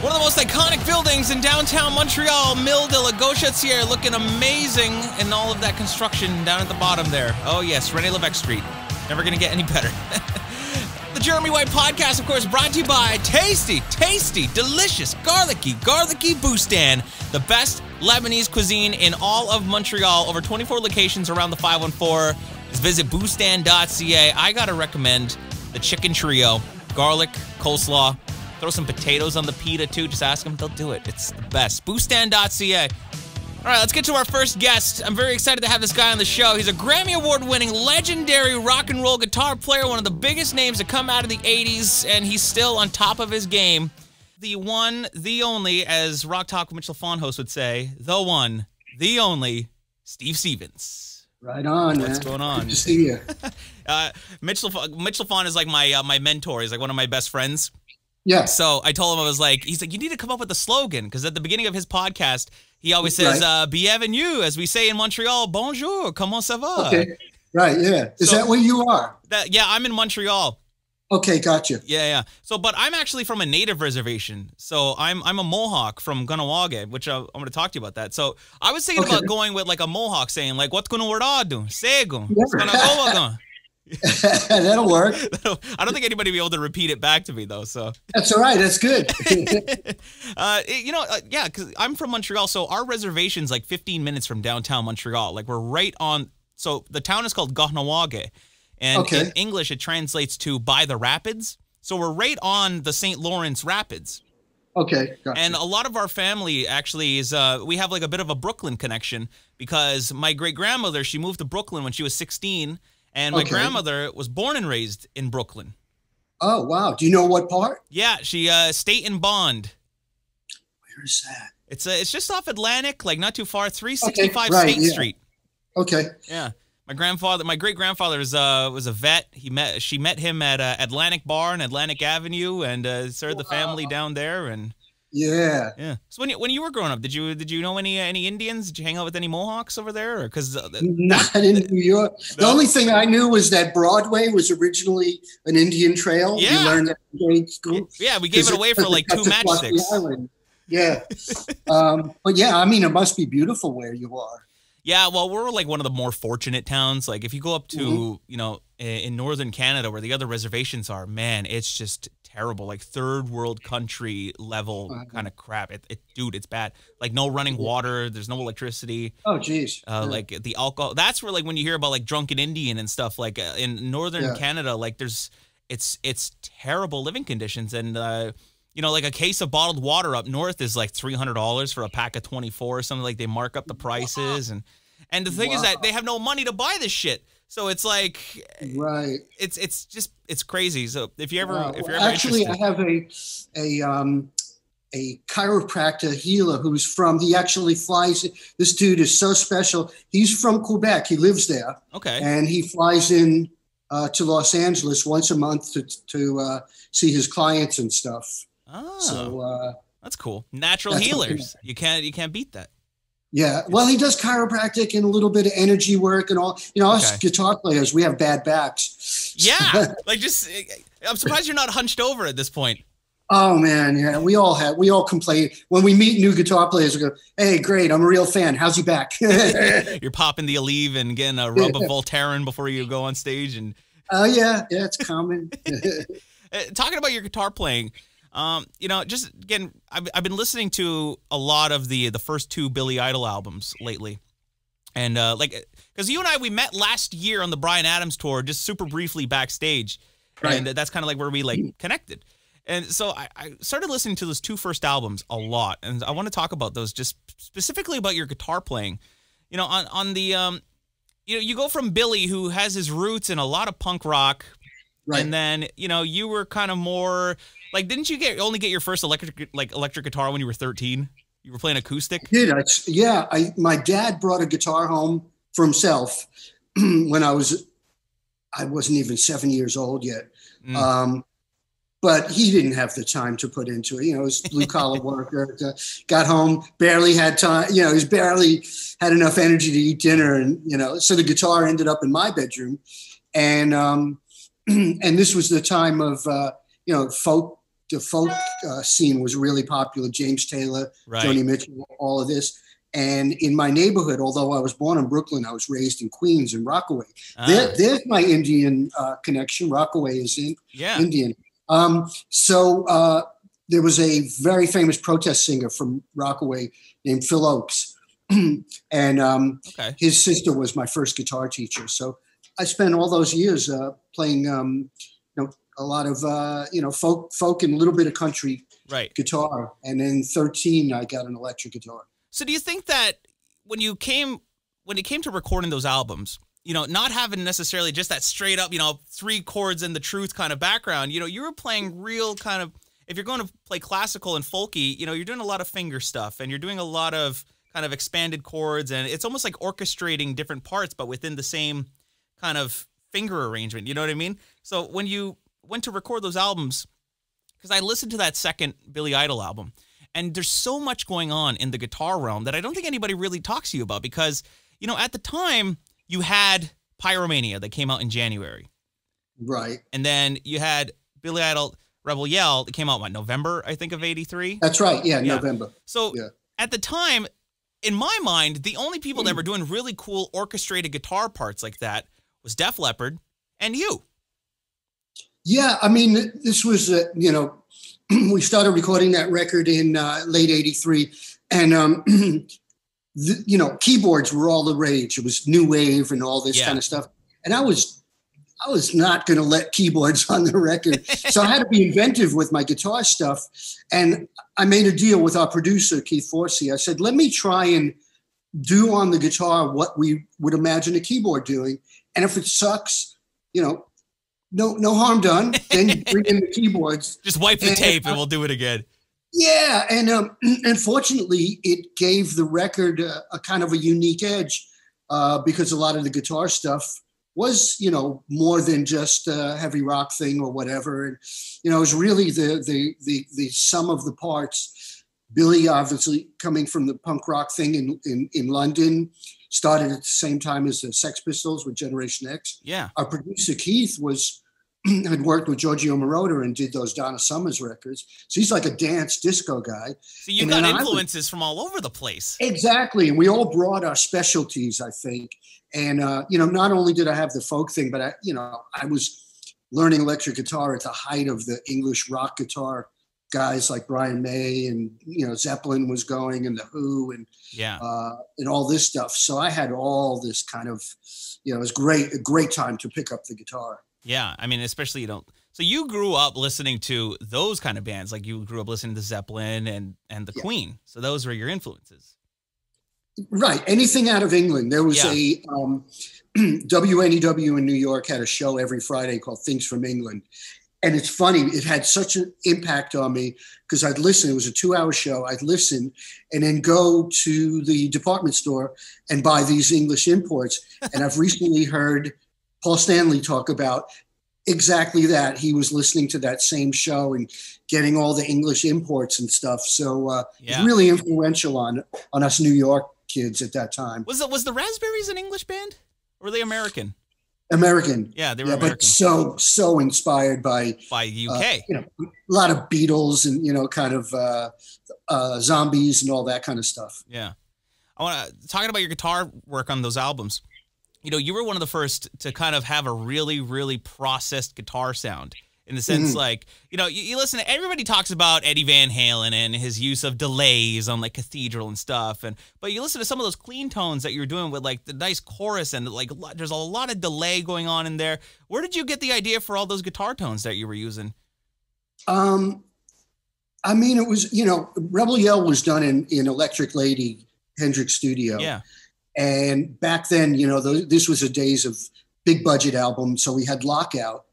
One of the most iconic buildings in downtown Montreal, Mille de la Gauchetière, looking amazing, and all of that construction down at the bottom there. Oh, yes, Rene Levesque Street. Never going to get any better. the Jeremy White podcast, of course, brought to you by Tasty, Tasty, Delicious, Garlicky, Garlicky Boustan, the best Lebanese cuisine in all of Montreal. Over 24 locations around the 514. Just visit boustan.ca. I got to recommend the chicken trio, garlic, coleslaw, Throw some potatoes on the pita too. Just ask them, they'll do it. It's the best. Boustan.ca. All right, let's get to our first guest. I'm very excited to have this guy on the show. He's a Grammy Award winning, legendary rock and roll guitar player, one of the biggest names to come out of the 80s, and he's still on top of his game. The one, the only, as Rock Talk Mitch Lafon host would say, the one, the only, Steve Stevens. Right on. What's man. going on? Good to see you. uh, Mitch, Lafon, Mitch Lafon is like my uh, my mentor. He's like one of my best friends. Yeah. So I told him I was like, he's like, you need to come up with a slogan because at the beginning of his podcast, he always says, Right. uh, "Bienvenue," as we say in Montreal. Bonjour, comment ça va? Okay. Right. Yeah. Is So- that where you are? That, yeah, I'm in Montreal. Okay. Gotcha. Yeah, yeah. So, but I'm actually from a native reservation. So I'm I'm a Mohawk from Kahnawake, which uh, I'm going to talk to you about that. So I was thinking Okay. about going with like a Mohawk, saying like, "What's going to Sego, Yeah. That'll work. I don't think anybody will be able to repeat it back to me though. So. That's all right. That's good. uh, you know, uh, yeah, because I'm from Montreal, so our reservation's like 15 minutes from downtown Montreal. Like we're right on. So the town is called Kahnawake, and Okay. in English it translates to by the rapids. So we're right on the St. Lawrence Rapids, okay. Gotcha. and a lot of our family actually is. Uh, we have like a bit of a Brooklyn connection because my great grandmother she moved to Brooklyn when she was 16, and my Okay. grandmother was born and raised in Brooklyn. oh wow. Do you know what part? Yeah, she uh, State and Bond. Where is that? It's uh, it's just off Atlantic, like not too far, 365 right, State yeah. Street. Okay. Yeah. My grandfather, my great grandfather was uh was a vet. He met she met him at uh, Atlantic Bar on Atlantic Avenue and uh, started the family down there and Yeah. yeah. So when you, when you were growing up, did you did you know any any Indians? Did you hang out with any Mohawks over there? Because uh, Not in New York. The only thing I knew was that Broadway was originally an Indian trail. Yeah. You learned that in grade school. yeah, we gave it away for like two Cuts across the matchsticks. Yeah. um, but yeah, I mean, it must be beautiful where you are. Yeah, well, we're like one of the more fortunate towns. Like if you go up to, Mm-hmm. you know, in northern Canada where the other reservations are, man, it's just terrible. Like third world country level Uh-huh. kind of crap. It, it dude, it's bad. Like no running water, there's no electricity. Oh, geez. Uh, Yeah. like the alcohol. That's where like when you hear about like drunken Indian and stuff like uh, in northern Yeah. Canada, like there's it's it's terrible living conditions and uh you know, like a case of bottled water up north is like three hundred dollars for a pack of twenty four or something. Like they mark up the prices and and the thing is that they have no money to buy this shit. So it's like right. it's it's just it's crazy. So if you ever Wow. if you're Well, actually, I have a a um, a chiropractor healer who's from. He actually flies. This dude is so special. He's from Quebec. He lives there, okay, and he flies in uh, to Los Angeles once a month to to uh, see his clients and stuff. oh, So uh, that's cool. Natural that's healers. You can't you can't beat that. Yeah, well, he does chiropractic and a little bit of energy work and all. You know, us Okay. guitar players, we have bad backs. Yeah, like just I'm surprised you're not hunched over at this point. Oh man, yeah, we all have. We all complain when we meet new guitar players. We go, "Hey, great, I'm a real fan. How's your back?" You're popping the Aleve and getting a rub of Voltaren before you go on stage. And Oh yeah, yeah, it's common. uh, talking about your guitar playing, um, you know, just again, I've, I've been listening to a lot of the the first two Billy Idol albums lately, and uh, like because you and I we met last year on the Bryan Adams tour, just super briefly backstage, Right. and that's kind of like where we like connected. And so I, I started listening to those two first albums a lot, and I want to talk about those just specifically about your guitar playing. You know, on on the um, you know, you go from Billy who has his roots in a lot of punk rock, right. and then you know you were kind of more like didn't you get only get your first electric like electric guitar when you were 13 you were playing acoustic Did I? Yeah, I. My dad brought a guitar home for himself when I was, I wasn't even seven years old yet. Mm. Um, but he didn't have the time to put into it. You know, he was blue collar worker. uh, Got home, barely had time. You know, he's barely had enough energy to eat dinner, and you know, so the guitar ended up in my bedroom, and um, and this was the time of uh, you know folk the folk uh, scene was really popular. James Taylor, Right. Joni Mitchell, all of this. And in my neighborhood, although I was born in Brooklyn, I was raised in Queens and Rockaway. Ah, There, there's my Indian uh, connection. Rockaway is in yeah. Indian. Um, so uh, there was a very famous protest singer from Rockaway named Phil Ochs, and um, Okay. his sister was my first guitar teacher. So I spent all those years uh, playing, um, a lot of uh, you know folk, folk, and a little bit of country Right. guitar. And then 13, I got an electric guitar. So do you think that when you came when it came to recording those albums, you know, not having necessarily just that straight up, you know, three chords and the truth kind of background, you know, you were playing real kind of if you're going to play classical and folky, you know, you're doing a lot of finger stuff and you're doing a lot of kind of expanded chords and it's almost like orchestrating different parts but within the same kind of finger arrangement, you know what I mean? So when you went to record those albums because I listened to that second Billy Idol album, and there's so much going on in the guitar realm that I don't think anybody really talks to you about because, you know, at the time you had Pyromania that came out in January, Right. and then you had Billy Idol Rebel Yell that came out what November I think of '83. That's right. Yeah, Yeah. November. So Yeah. at the time, in my mind, the only people that mm. were doing really cool orchestrated guitar parts like that was Def Leppard and you. Yeah, I mean, this was, uh, you know, we started recording that record in uh, late 83. And, um, the, you know, keyboards were all the rage. It was new wave and all this Yeah. kind of stuff. And I was, I was not going to let keyboards on the record. so I had to be inventive with my guitar stuff. And I made a deal with our producer, Keith Forsey. I said, let me try and do on the guitar what we would imagine a keyboard doing. And if it sucks, you know, no no harm done. Then you bring in the keyboards. Just wipe the And- tape and we'll do it again. Yeah, and um, unfortunately, it gave the record a, a kind of a unique edge uh, because a lot of the guitar stuff was, you know, more than just a heavy rock thing or whatever. And you know, it was really the the the the sum of the parts. Billy, obviously coming from the punk rock thing in in, in London, started at the same time as the Sex Pistols with Generation X Yeah. our producer Keith was had worked with Giorgio Moroder and did those Donna Summers records. So he's like a dance disco guy. So you And got then I was- influences from all over the place. Exactly. And we all brought our specialties, I think. And uh, you know, not only did I have the folk thing, but I, you know, I was learning electric guitar at the height of the English rock guitar guys like Brian May and you know Zeppelin was going and the Who and Yeah. uh, and all this stuff. So I had all this kind of, you know, it was great, a great time to pick up the guitar. Yeah, I mean, especially you don't. So you grew up listening to those kind of bands, like you grew up listening to Zeppelin and and the Yeah. Queen. So those were your influences. Right. Anything out of England. There was Yeah. a um, WNEW in New York had a show every Friday called Things from England. And it's funny, it had such an impact on me because I'd listen. It was a two hour show. I'd listen and then go to the department store and buy these English imports. and I've recently heard Paul Stanley talk about exactly that. He was listening to that same show and getting all the English imports and stuff. So uh, Yeah. really influential on on us New York kids at that time. Was it was the Raspberries an English band? Or were they American? American. Yeah, they were Yeah, but so so inspired by by uh, UK. you know a lot of Beatles and you know kind of uh, uh, zombies and all that kind of stuff. Yeah. I want to talking about your guitar work on those albums. You know, you were one of the first to kind of have a really, really processed guitar sound. In the sense, Mhm. like you know, you, you listen to everybody talks about Eddie Van Halen and his use of delays on like Cathedral and stuff, and but you listen to some of those clean tones that you're doing with like the nice chorus and like there's a lot of delay going on in there. Where did you get the idea for all those guitar tones that you were using? Um, I mean, it was you know Rebel Yell was done in in Electric Lady Hendrix Studio. Yeah, And back then, you know, th- this was the days of big budget albums, so we had Lockout.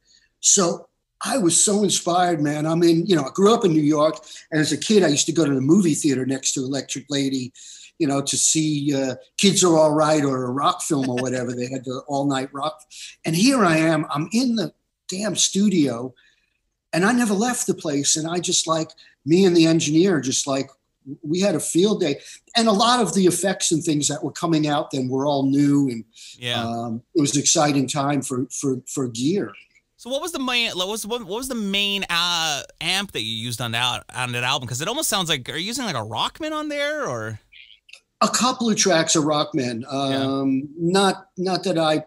So I was so inspired, man. I mean, you know, I grew up in New York, and as a kid, I used to go to the movie theater next to Electric Lady, you know, to see uh, Kids Are All Right or a rock film or whatever. they had the all night rock. And here I am, I'm in the damn studio, and I never left the place. And I just like, me and the engineer, just like, we had a field day and a lot of the effects and things that were coming out then were all new and yeah. um, it was an exciting time for for for gear So what was the main what was what was the main uh, amp that you used on that on that album? Because it almost sounds like are you using like a Rockman on there or a couple of tracks of Rockman. Um, yeah. Not not that I,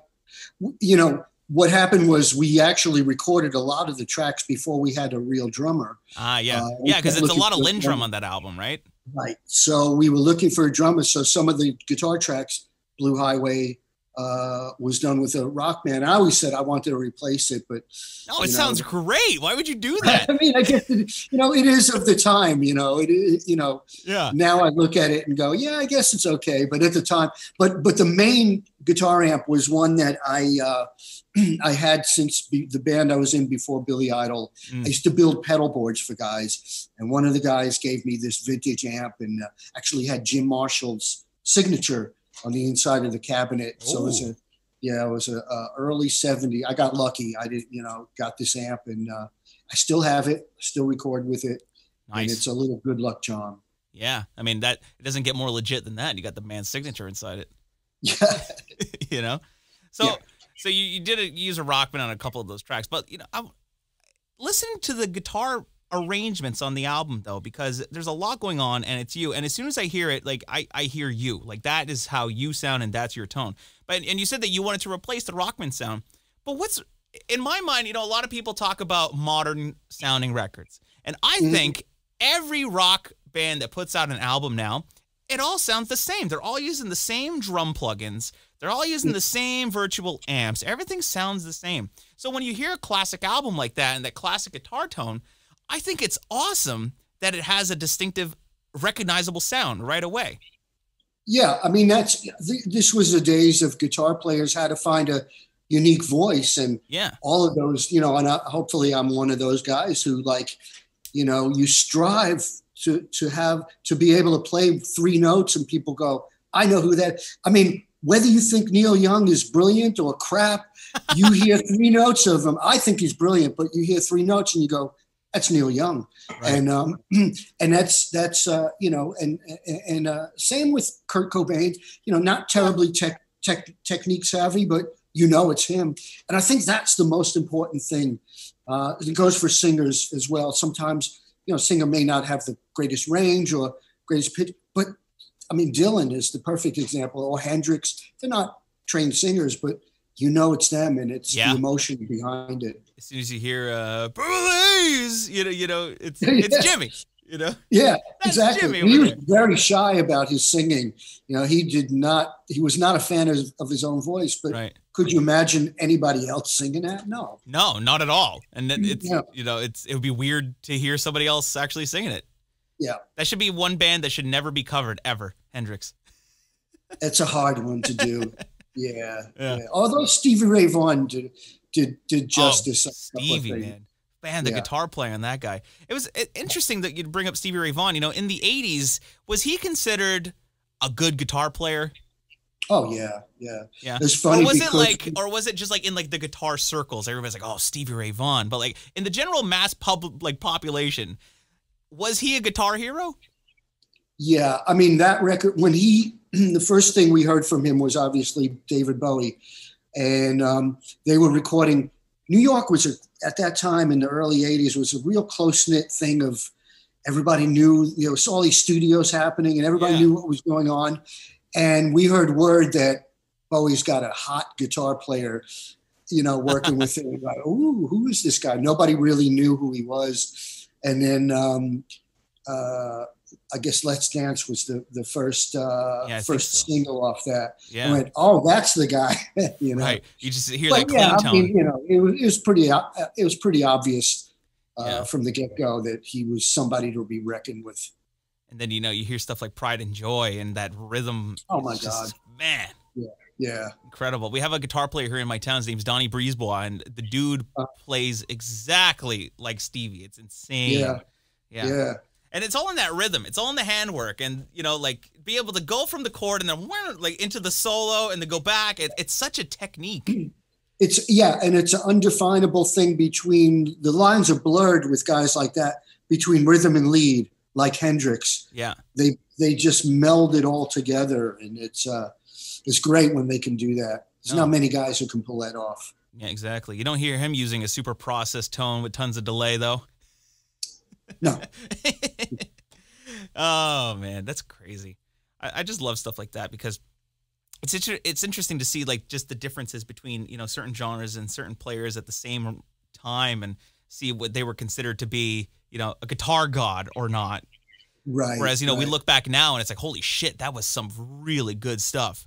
you know, what happened was we actually recorded a lot of the tracks before we had a real drummer. Ah, uh, yeah, uh, yeah, because it's a lot of LinnDrum on that album, right? Right. So we were looking for a drummer. So some of the guitar tracks, Blue Highway, uh, was done with a rock Rockman. I always said I wanted to replace it, but oh, it know, sounds great. Why would you do that? I mean, I guess it, you know it is of the time. You know, it is. You know, yeah. Now I look at it and go, yeah, I guess it's okay. But at the time, but but the main guitar amp was one that I uh, I had since the band I was in before Billy Idol. Mm. I used to build pedal boards for guys, and one of the guys gave me this vintage amp and uh, actually had Jim Marshall's signature on the inside of the cabinet. So it was a, yeah, it was a, a, early 70. I got lucky. I didn't, you know, got this amp and uh, I still have it, still record with it. Nice. And it's a little good luck charm. Yeah. I mean, that it doesn't get more legit than that. You got the man's signature inside it. Yeah. you know? So, yeah. so you, you did a, use a Rockman on a couple of those tracks, but you know, I'm listening to the guitar arrangements on the album though because there's a lot going on and it's you. And as soon as i hear it like i i hear you. Like that is how you sound and that's your tone. But and you said that you wanted to replace the rockman sound. But what's in my mind you know a lot of people talk about modern sounding records. And i mm-hmm. think every rock band that puts out an album now it all sounds the same. They're all using the same drum plugins. They're all using the same virtual amps. Everything sounds the same. So when you hear a classic album like that and that classic guitar tone I think it's awesome that it has a distinctive, recognizable sound right away. Yeah, I mean that's this was the days of guitar players had to find a unique voice, and yeah, all of those, you know, and I, hopefully I'm one of those guys who like, you know, you strive to to have to be able to play three notes, and people go, I know who that. I mean, whether you think Neil Young is brilliant or crap, you hear three notes of him. I think he's brilliant, but you hear three notes and you go, that's Neil Young, right. and um, and that's that's uh, you know, and and uh, same with Kurt Cobain. You know, not terribly tech, tech technique savvy, but you know it's him. And I think that's the most important thing. Uh, it goes for singers as well. Sometimes you know, singer may not have the greatest range or greatest pitch, but I mean, Dylan is the perfect example, or Hendrix. They're not trained singers, but you know it's them and it's yeah. the emotion behind it. As soon as you hear uh police, you know, you know, it's it's yeah. Jimi. You know? Yeah, That's exactly. Jimi he was very shy about his singing. You know, he did not he was not a fan of, of his own voice, but right. could you imagine anybody else singing that? No. No, not at all. And then it's yeah. you know, it's it would be weird to hear somebody else actually singing it. Yeah. That should be one band that should never be covered ever, Hendrix. It's a hard one to do. Yeah, yeah. yeah. Although Stevie Ray Vaughan did did, did oh, justice. Oh, Stevie, man. Man, the yeah. guitar player on that guy. It was interesting that you'd bring up Stevie Ray Vaughan. You know, in the 80s, was he considered a good guitar player? Oh yeah, yeah. Yeah. It's funny. Or was it like or was it just like in like the guitar circles? Everybody's like, oh, Stevie Ray Vaughan. But like in the general mass pub like population, was he a guitar hero? Yeah. I mean, that record when he the first thing we heard from him was obviously David Bowie, and um, they were recording. New York was a, at that time in the early '80s was a real close knit thing of everybody knew you know saw all these studios happening and everybody yeah. knew what was going on, and we heard word that Bowie's got a hot guitar player, you know, working with him. Like, ooh, who is this guy? Nobody really knew who he was, and then. Um, uh, I guess Let's Dance was the the first uh, yeah, first so. single off that. Yeah. I went, oh, that's the guy. you know, right? You just hear but, that yeah, tone. I mean, you know, it was, it was pretty uh, it was pretty obvious uh, yeah. from the get go that he was somebody to be reckoned with. And then you know you hear stuff like Pride and Joy and that rhythm. Oh my god, man! Yeah, yeah, incredible. We have a guitar player here in my town. His name's Donnie Breezebois, and the dude uh, plays exactly like Stevie. It's insane. Yeah, yeah. yeah and it's all in that rhythm. It's all in the handwork, and you know, like be able to go from the chord and then like into the solo and then go back. It, it's such a technique. It's yeah, and it's an undefinable thing between the lines are blurred with guys like that between rhythm and lead, like Hendrix. Yeah, they they just meld it all together, and it's uh, it's great when they can do that. There's no. not many guys who can pull that off. Yeah, exactly. You don't hear him using a super processed tone with tons of delay, though. No. oh man, that's crazy. I, I, just love stuff like that because it's inter- it's interesting to see like just the differences between you know certain genres and certain players at the same time and see what they were considered to be you know a guitar god or not. Right. Whereas you know right. we look back now and it's like holy shit that was some really good stuff.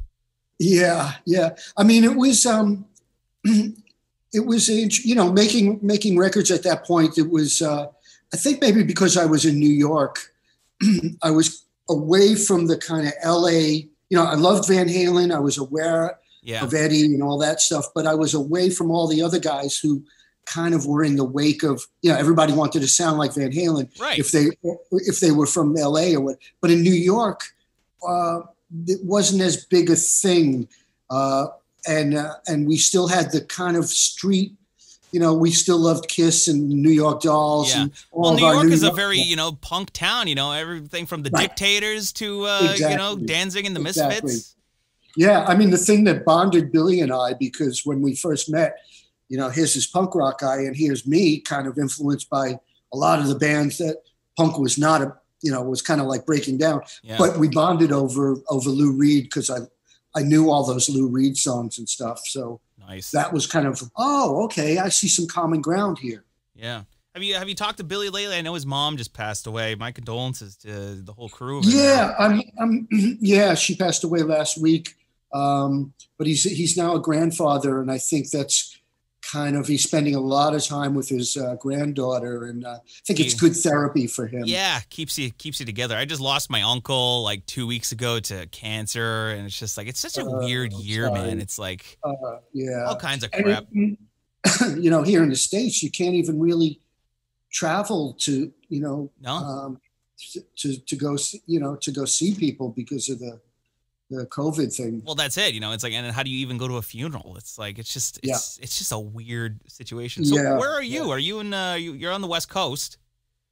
Yeah, yeah. I mean it was um it was you know making making records at that point it was uh I think maybe because I was in New York I was away from the kind of LA you know, I loved Van Halen. I was aware yeah. of Eddie and all that stuff, but I was away from all the other guys who kind of were in the wake of, you know, everybody wanted to sound like Van Halen right. if they if they were from LA or what. But in New York, uh, it wasn't as big a thing, uh, and uh, and we still had the kind of street you know, we still loved Kiss and New York Dolls. Yeah. And well, New York New is York a very, you know, punk town, you know, everything from the right. Dictators to, uh, exactly. you know, Danzig and the exactly. Misfits. Yeah. I mean, the thing that bonded Billy and I, because when we first met, you know, here's his punk rock guy and here's me kind of influenced by a lot of the bands that punk was not a, you know, was kind of like breaking down. Yeah. But we bonded over, over Lou Reed because I, I knew all those Lou Reed songs and stuff. So, Nice. That was kind of oh okay. I see some common ground here. Yeah. Have you have you talked to Billy lately? I know his mom just passed away. My condolences to the whole crew. yeah, I'm, I'm, yeah. She passed away last week. Um, but he's he's now a grandfather, and I think that's kind of he's spending a lot of time with his uh, granddaughter, and uh, I think it's good therapy for him. Yeah, keeps you keeps you together. I just lost my uncle like two weeks ago to cancer, and it's just like it's such a uh, weird year, sorry. man. It's like yeah, all kinds of crap. And, you know, here in the states, you can't even really travel to you know no. um, to to go you know to go see people because of the the COVID thing. Well, that's it. You know, it's like, and how do you even go to a funeral? It's like, it's just, it's, yeah. it's just a weird situation. So, yeah, where are you? Yeah. Are you in? Uh, you, are on the West Coast.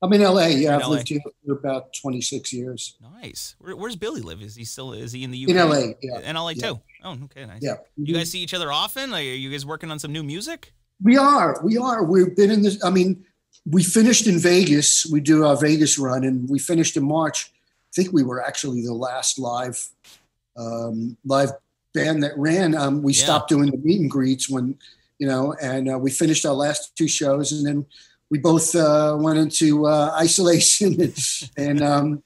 I'm in LA. Yeah, in I've LA. lived here for about 26 years. Nice. Where, where's Billy live? Is he still? Is he in the UK? In LA. Yeah. In LA too. Oh, okay, nice. Yeah. You guys see each other often? Like, are you guys working on some new music? We are. We are. We've been in this. I mean, we finished in Vegas. We do our Vegas run, and we finished in March. I think we were actually the last live um, live band that ran. Um, we Yeah. stopped doing the meet and greets when, you know, and uh, we finished our last two shows, and then we both uh, went into uh, isolation, and and um,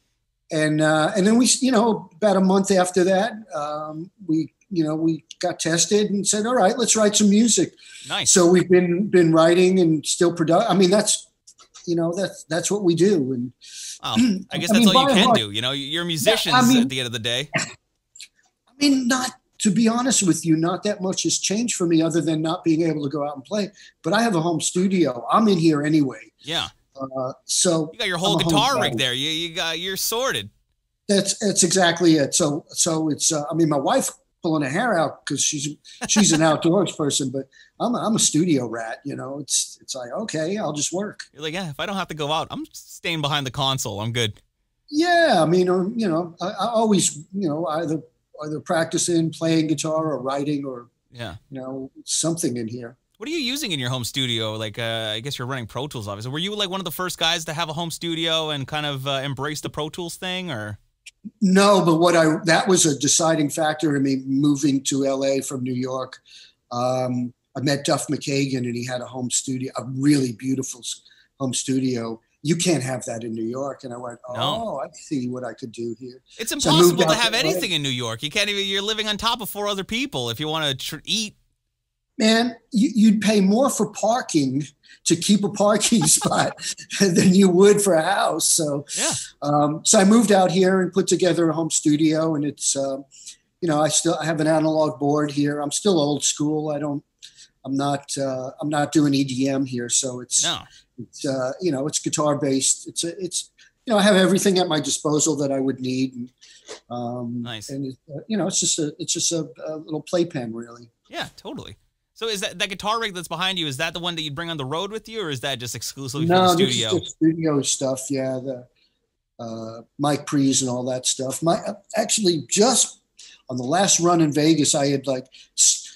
and, uh, and then we, you know, about a month after that, um, we, you know, we got tested and said, all right, let's write some music. Nice. So we've been been writing and still product. I mean, that's you know that's that's what we do. And Oh, I guess I that's mean, all you can heart- do. You know, you're musicians mean- at the end of the day. I mean, not to be honest with you, not that much has changed for me other than not being able to go out and play. But I have a home studio. I'm in here anyway. Yeah, Uh, so you got your whole guitar rig there. You you got you're sorted. That's that's exactly it. So so it's uh, I mean my wife pulling her hair out because she's she's an outdoors person, but I'm a, I'm a studio rat. You know, it's it's like okay, I'll just work. You're like, yeah, if I don't have to go out, I'm staying behind the console. I'm good. Yeah, I mean, or you know, I, I always you know either either practicing playing guitar or writing or Yeah. you know something in here. What are you using in your home studio? Like, uh, I guess you're running Pro Tools, obviously. Were you like one of the first guys to have a home studio and kind of uh, embrace the Pro Tools thing, or? No, but what I that was a deciding factor in me moving to LA from New York. Um, I met Duff McKagan, and he had a home studio, a really beautiful home studio. You can't have that in New York. And I went, oh, No. I see what I could do here. It's So impossible to have to LA. anything in New York. You can't even. You're living on top of four other people. If you want to tr- eat, Man, you, you'd pay more for parking to keep a parking spot than you would for a house. So, yeah, um, so I moved out here and put together a home studio, and it's, um, you know, I still I have an analog board here. I'm still old school. I don't, I'm not, uh, I'm not doing EDM here, so it's, no, it's, uh, you know, it's guitar based. It's a, it's, you know, I have everything at my disposal that I would need. And, um, Nice. And uh, you know, it's just a, it's just a, a little playpen, really. yeah, totally. So is that that guitar rig that's behind you? Is that the one that you'd bring on the road with you, or is that just exclusively for the No, this is studio? studio stuff. Yeah, the uh, mic pres and all that stuff. My actually just on the last run in Vegas, I had like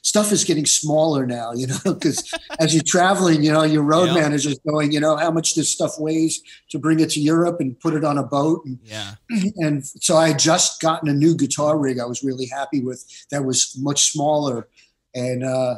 stuff is getting smaller now, you know, because as you're traveling, you know, your road Yeah. manager's going, you know, how much this stuff weighs to bring it to Europe and put it on a boat. And, Yeah. and so I had just gotten a new guitar rig I was really happy with that was much smaller. And uh,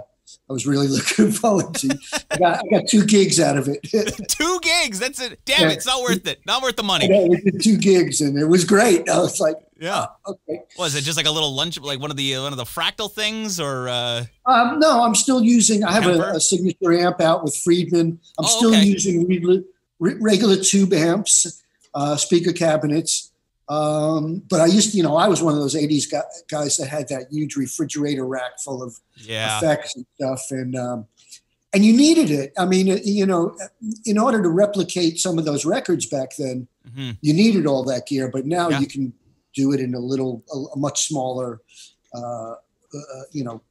I was really looking forward to I got, I got two gigs out of it. Two gigs. That's it. Damn it. It's not worth it. Not worth the money. know, we did two gigs and it was great. I was like, Yeah. okay. Was it just like a little lunch, like one of the one of the fractal things, or uh, Um, no, I'm still using. I have a, a signature amp out with Friedman. I'm Oh, still okay. using regular, regular tube amps, uh, speaker cabinets. Um, but I used to, you know, I was one of those '80s guys that had that huge refrigerator rack full of yeah, effects and stuff, and um, and you needed it. I mean, you know, in order to replicate some of those records back then, hmm you needed all that gear. But now Yeah. you can do it in a little, a, a much smaller, uh, uh, you know.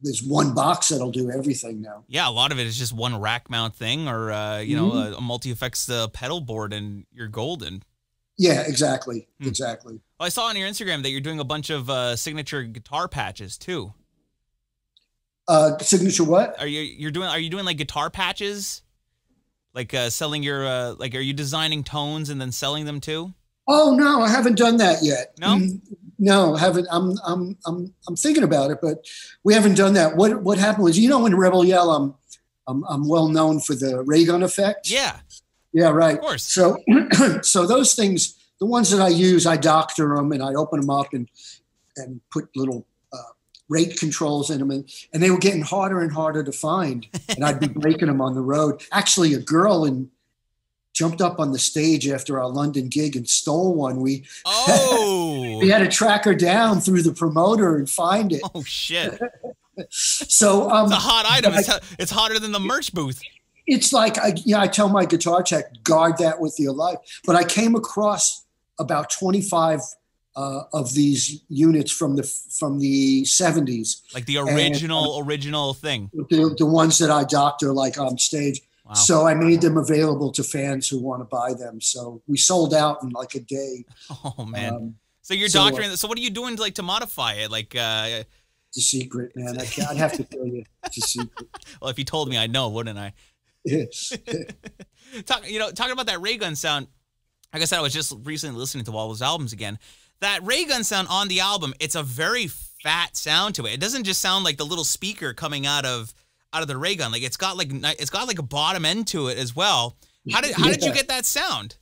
There's one box that'll do everything now. yeah. A lot of it is just one rack mount thing, or uh, you know, Mhm. a, a multi effects uh, pedal board, and you're golden. Yeah, exactly, Hmm. exactly. Well, I saw on your Instagram that you're doing a bunch of uh, signature guitar patches too. Uh, signature what? Are you you're doing? Are you doing like guitar patches? Like uh, selling your uh, like, are you designing tones and then selling them too? Oh no, I haven't done that yet. No? Mm, no, I haven't. I'm I'm I'm I'm thinking about it, but we haven't done that. What what happened was, you know, in Rebel Yell, I'm I'm, I'm well known for the ray gun effect. Yeah, yeah, right. of course. So so those things, the ones that I use, I doctor them and I open them up and and put little uh, rate controls in them, and, and they were getting harder and harder to find, and I'd be breaking them on the road. Actually, a girl in jumped up on the stage after our London gig and stole one. We Oh, we had to track her down through the promoter and find it. oh shit! So um, It's a hot item. It's, it's hotter than the merch booth. It's like I, yeah, I tell my guitar tech guard that with your life. But I came across about 25 uh, of these units from the from the 70s, Like the original, original thing. the, the ones that I doctor like on stage. Wow. So I made them available to fans who want to buy them. So we sold out in like a day. Oh man. Um, so you're so, uh, doctoring. So what are you doing to like to modify it? Like, uh, it's a secret, man. I can't, I'd have to tell you. It's a secret. well, if you told me, I'd know, wouldn't I? Talk, you know, talking about that ray gun sound. Like I said, I was just recently listening to all those albums again. That ray gun sound on the album, it's a very fat sound to it. It doesn't just sound like the little speaker coming out of out of the ray gun. Like it's got like it's got like a bottom end to it as well. How did how did you get that sound?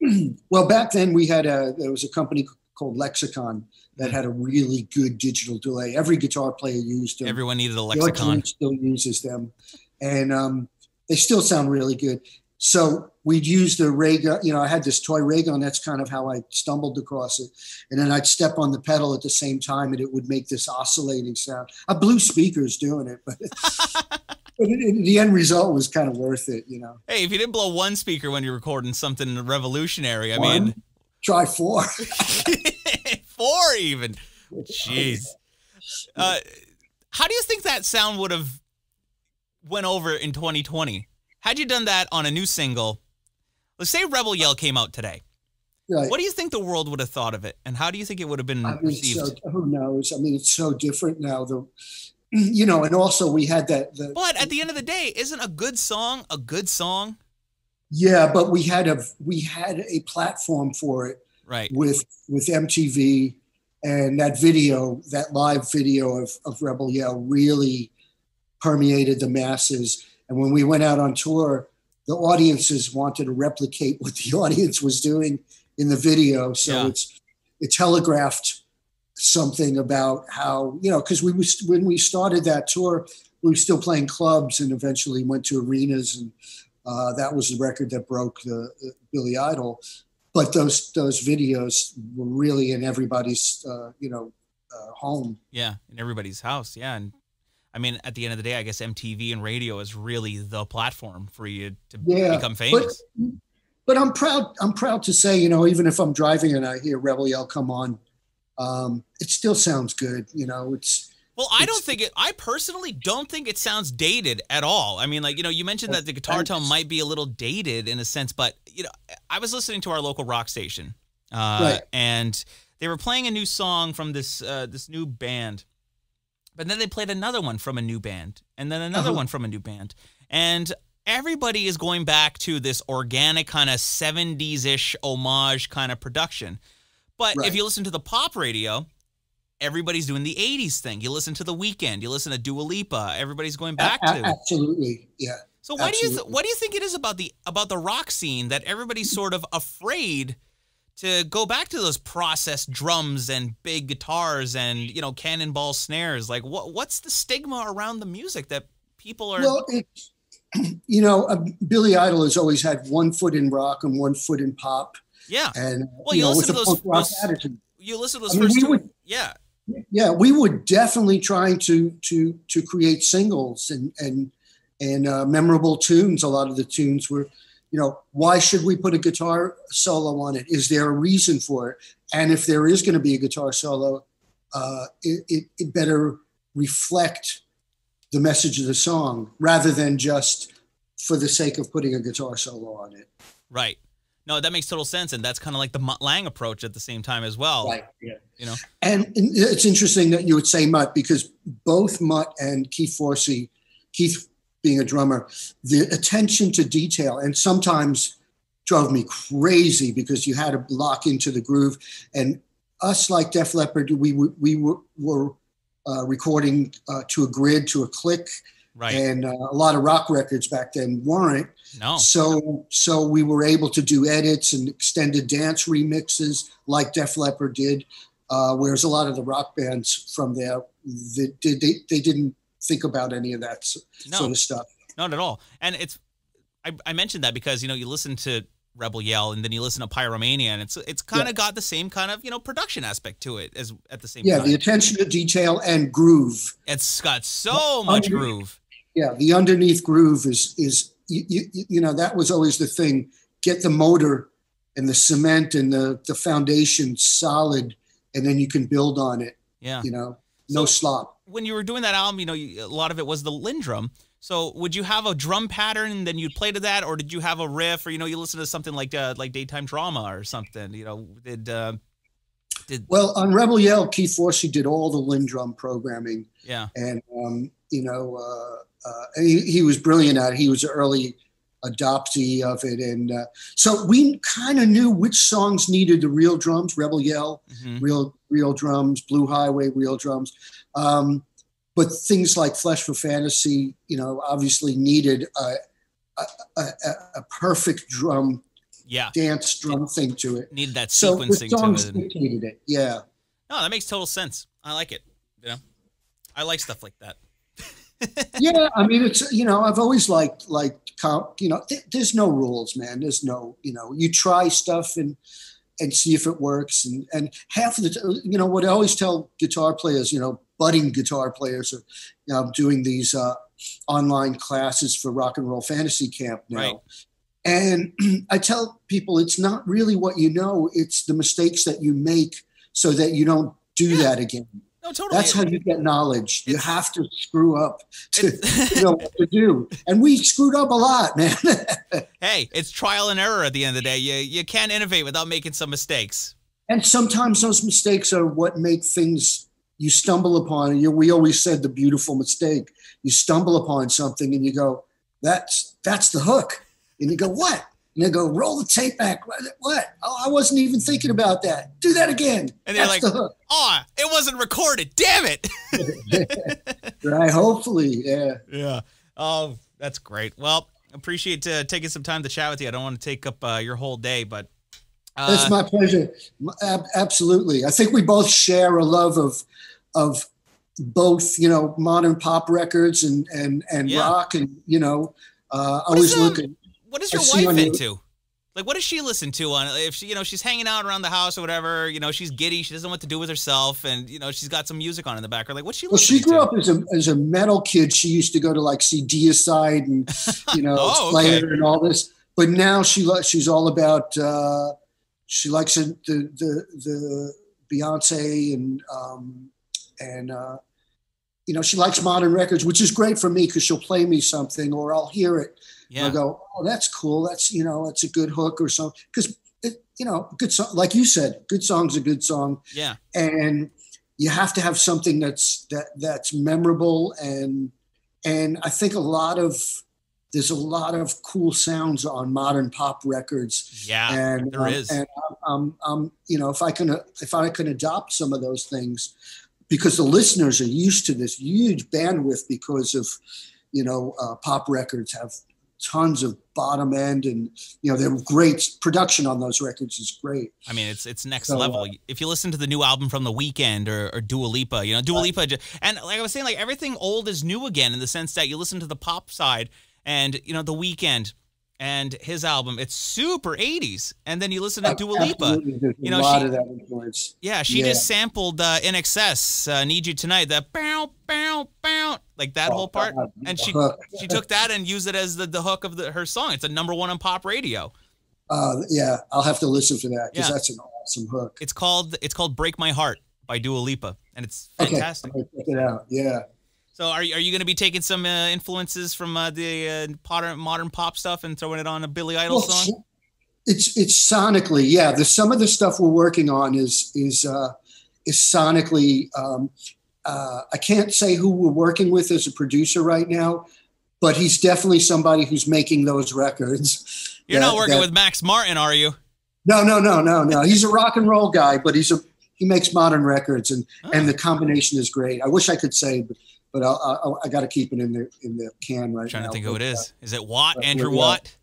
Well, back then we had a there was a company called Lexicon that had a really good digital delay. Every guitar player used them. Everyone needed a lexicon. Still uses them, and um, they still sound really good. So we'd use the ray gun. You know, I had this toy ray gun. That's kind of how I stumbled across it. And then I'd step on the pedal at the same time, and it would make this oscillating sound. I blew speakers doing it, but, but it, it- the end result was kind of worth it. You know, Hey, if you didn't blow one speaker when you're recording something revolutionary, I mean, try four. four even. Jeez. Uh, how do you think that sound would have went over in 2020? Had you done that on a new single, let's say Rebel Yell came out today. Right. What do you think the world would have thought of it, and how do you think it would have been I mean, received? so, who knows? I mean, it's so different now. The, you know, and also we had that. The, but at the end of the day, isn't a good song a good song? yeah, but we had a we had a platform for it Right. with with MTV, and that video, that live video of of Rebel Yell, really permeated the masses. And when we went out on tour, the audiences wanted to replicate what the audience was doing in the video. So Yeah. it's it telegraphed something about how you know because we was when we started that tour, we were still playing clubs and eventually went to arenas, and uh, that was the record that broke the, the Billy Idol. But those those videos were really in everybody's uh, you know uh, home. Yeah, in everybody's house. Yeah, and I mean, at the end of the day, I guess MTV and radio is really the platform for you to Yeah, become famous. But I'm proud. I'm proud to say, you know, even if I'm driving and I hear Rebel Yell come on, um, it still sounds good. You know, it's Well, I don't think it. I personally don't think it sounds dated at all. I mean, like you know, you mentioned that the guitar tone might be a little dated in a sense, but you know, I was listening to our local rock station, uh, Right. and they were playing a new song from this uh, this new band But then they played another one from a new band, and then another Uh-huh. one from a new band, and everybody is going back to this organic kind of 70s ish homage kind of production. But if you listen to the pop radio, everybody's doing the 80s thing. You listen to The Weeknd, you listen to Dua Lipa, everybody's going back A- to. absolutely, yeah. So why do you th- what do you think it is about the about the rock scene that everybody's sort of afraid to go back to those processed drums and big guitars and you know cannonball snares? Like what what's the stigma around the music that people are Well, it, you know, uh, Billy Idol has always had one foot in rock and one foot in pop, yeah. and Well, you you know, listen to those- punk rock those- attitude. You listen to those I mean, first two would- yeah. Yeah, we were definitely trying to to to create singles and and and uh, memorable tunes. A lot of the tunes were, you know, why should we put a guitar solo on it? Is there a reason for it? And if there is going to be a guitar solo, uh, it, it, it better reflect the message of the song rather than just for the sake of putting a guitar solo on it. Right. No, that makes total sense and that's kind of like the Mutt Lange approach at the same time as well. Right. Yeah. You know. And and it's interesting that you would say Mutt because both Mutt and Keith Forsey, Keith being a drummer, the attention to detail and sometimes drove me crazy because you had to lock into the groove. And us, like Def Leppard, we were, we were, were uh, recording uh, to a grid, to a click, Right. and uh, a lot of rock records back then weren't. no. So so we were able to do edits and extended dance remixes like Def Leppard did, uh, whereas a lot of the rock bands from there they, they, they didn't think about any of that No. sort of stuff. Not at all. And it's I, I mentioned that because you know you listen to Rebel Yell and then you listen to Pyromania and it's it's kind of Yeah. got the same kind of you know production aspect to it as at the same time. Yeah, time. the attention to detail and groove. it's got so much groove. Yeah, the underneath groove is is you, you, you know that was always the thing. Get the motor and the cement and the the foundation solid, and then you can build on it. Yeah. You know, no So- slop. When you were doing that album, you know, you, a lot of it was the LinnDrum. So would you have a drum pattern and then you'd play to that, or did you have a riff, or you know, you listen to something like uh, like daytime drama or something? You know, did uh, did Well, on Rebel Yell, Keith Forsey did all the LinnDrum programming, yeah and um, you know, uh, uh, he, he was brilliant at it. He was an early adoptee of it, and uh, so we kind of knew which songs needed the real drums. Rebel Yell, mhm, real real drums. Blue Highway, real drums. Um, but things like Flesh for Fantasy, you know, obviously needed a, a, a, a perfect drum yeah dance drum thing to it. needed that sequencing. So songs to it. dictated it. Yeah. No, that makes total sense. I like it. You know, I like stuff like that. yeah, I mean, it's you know, I've always liked like com- you know, th- there's no rules, man. There's no you know, you try stuff and and see if it works. And and half of the t- you know what I always tell guitar players, you know, budding guitar players are you doing these uh, online classes for rock and roll fantasy camp now. Right. And I tell people it's not really what you know; it's the mistakes that you make so that you don't do Yeah. that again. No, totally. That's how you get knowledge. You have to screw up to It's- know what to do. And we screwed up a lot, man. hey, it's trial and error at the end of the day. You you can't innovate without making some mistakes. and sometimes those mistakes are what make things you stumble upon. You, we always said the beautiful mistake. You stumble upon something and you go, "That's that's the hook," and you go, "What?" And they go, "Roll the tape back." What? Oh, I wasn't even thinking about that. Do that again. And they're that's like- the. Oh, it wasn't recorded. Damn it. Right? Hopefully, yeah. yeah. Oh, that's great. Well, appreciate uh, taking some time to chat with you. I don't want to take up uh, your whole day, but uh, It's my pleasure. Absolutely. I think we both share a love of of both, you know, modern pop records and and and Yeah. rock, and you know, uh, I What is, always look um, at. what is your wife into? Like, what does she listen to on if she, you know, she's hanging out around the house or whatever? You know, she's giddy. She doesn't know what to do with herself, and you know, she's got some music on in the background. Like, what's she Well, she grew to? up as a as a metal kid. She used to go to like see Deicide and you know Oh, Slayer okay. and all this. But now she she's all about. Uh, she likes the the the, the Beyonce and um, and uh, you know she likes modern records, which is great for me because she'll play me something or I'll hear it Yeah. I go, oh, that's cool. That's you know, that's a good hook or something. Because you know, good song, like you said, good song's a good song, Yeah. and you have to have something that's that that's memorable and and I think a lot of there's a lot of cool sounds on modern pop records. Yeah, and there um, is. And um, um, you know, if I can if I can adopt some of those things, because the listeners are used to this huge bandwidth because of you know uh, pop records have tons of bottom end and you know they're great production on those records is great. I mean it's it's next So, level. Uh, if you listen to the new album from the Weeknd or, or Dua Lipa you know Dua Lipa and like i was saying like everything old is new again in the sense that you listen to the pop side and you know the Weeknd and his album it's super 80s and then you listen to Dua Lipa. You know, she- of that influence. Yeah she Yeah. just sampled uh, INXS uh, need you tonight that bow bow bow like that Oh, whole part. God, and she she took that and used it as the, the hook of the, her song. It's a number one on pop radio. Uh, yeah i'll have to listen for that because Yeah. that's an awesome hook. It's called it's called break my heart by Dua Lipa and it's okay fantastic. I'll check it out. Yeah So are you, are you going to be taking some uh, influences from uh, the uh, modern modern pop stuff and throwing it on a Billy Idol Well, song? It's it's sonically, yeah. The some of the stuff we're working on is is uh, is sonically. Um, uh, I can't say who we're working with as a producer right now, but he's definitely somebody who's making those records. You're that- not working that- with Max Martin, are you? No, no, no, no, no. He's a rock and roll guy, but he's a he makes modern records, and and the combination is great. I wish I could say, but but I'll, I'll, I got to keep it in the in the can right now. trying now. to think who it uh, is. Is it Watt? but Andrew uh, Watt?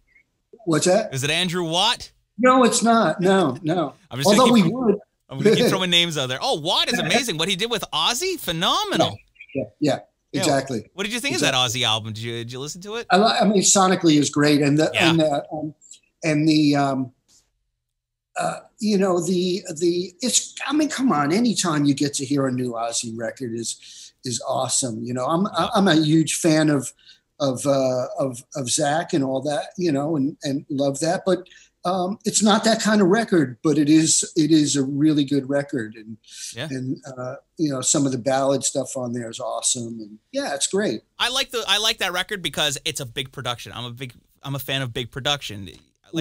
What's that? Is it Andrew Watt? No, it's not. No, no. I'm just Although we keep, would. I'm gonna keep throwing names out there. Oh, Watt is amazing. What he did with Ozzy, phenomenal. Yeah, yeah, Yeah. exactly. What did you think of that Ozzy album? Did you did you listen to it? I, I mean, sonically is great, and the Yeah. and the um, and the um, uh, you know the the it's. I mean, come on! Anytime you get to hear a new Ozzy record is is awesome. You know, I'm I'm a huge fan of of uh, of of Zakk and all that. You know, and and love that, but. Um, it's not that kind of record, but it is. It is a really good record, and Yeah. and uh, you know some of the ballad stuff on there is awesome, and yeah, it's great. I like the I like that record because it's a big production. I'm a big I'm a fan of big production.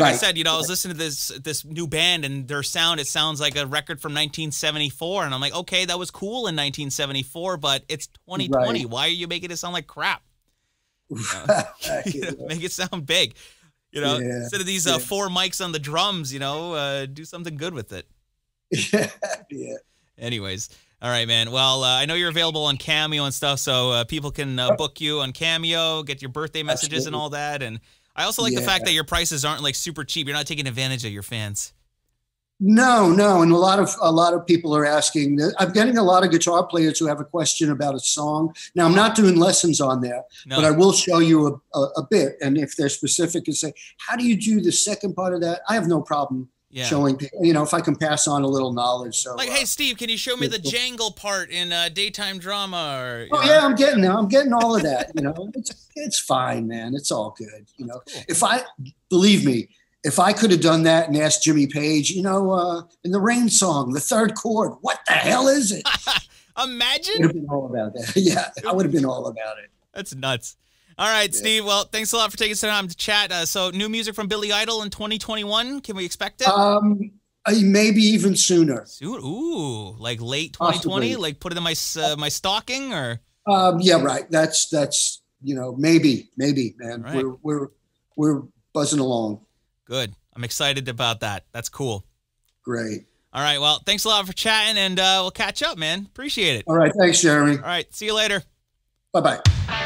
Like I said, you know, I was listening to this this new band and their sound. It sounds like a record from 1974, and I'm like, okay, that was cool in 1974, but it's 2020. Right. Why are you making it sound like crap? You know, make it sound big. You know, Yeah. instead of these uh, Yeah. four mics on the drums, you know, uh, do something good with it. yeah, yeah. Anyways, all right, man. Well, uh, I know you're available on Cameo and stuff, so uh, people can uh, book you on Cameo, get your birthday messages and all that. And I also like the fact that your prices aren't like super cheap. You're not taking advantage of your fans. No, no, and a lot of a lot of people are asking. I'm getting a lot of guitar players who have a question about a song. Now, I'm not doing lessons on there, No, but I will show you a, a, a bit. And if they're specific and say, "How do you do the second part of that?" I have no problem yeah. showing people. You know, if I can pass on a little knowledge. So, Like, uh, hey, Steve, can you show me the jangle part in uh, daytime drama? Or Oh know? yeah, I'm getting. I'm getting all of that. You know, it's it's fine, man. It's all good. You know, Cool. if I believe me, if I could have done that and asked Jimmy Page, you know, uh, in the Rain song, the third chord, what the hell is it? Imagine. I would have been all about that. yeah, I would have been all about it. that's nuts. All right, Steve. Well, thanks a lot for taking some time to chat. Uh, so, new music from Billy Idol in 2021. Can we expect it? Um, I, maybe even sooner. Soon? Ooh, like late 2020? Possibly. Like put it in my uh, my stocking or? Um, yeah, right. That's that's you know maybe maybe man. Right. We're we're we're buzzing along. Good. I'm excited about that. That's cool. Great. All right. Well, thanks a lot for chatting, and uh, we'll catch up, man. Appreciate it. All right. Thanks, Jeremy. All right. See you later. Bye bye.